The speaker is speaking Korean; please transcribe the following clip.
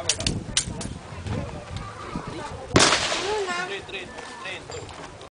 카메라.